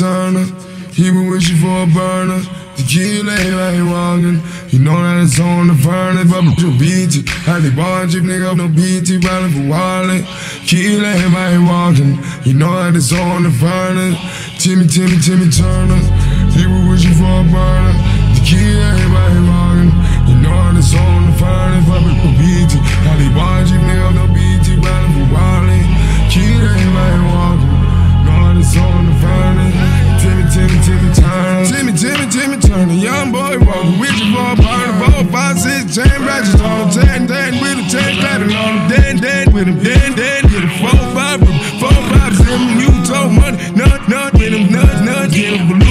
Turner. He been wishing for a burner. The kid lay walking. You know that it's on the furnace, but you beat it. How they want you, nigga, no beat it, riding for wallet. Lay right walking. You know that it's on the furnace. Timmy, Timmy, Timmy Turner. Been wishing for a burner. The kid lay right walking. You know that it's on the furnace, with them. Then, then, get a four, five, four, five, seven, you told money. Nut, nut, with them, nut, nut, get a balloon.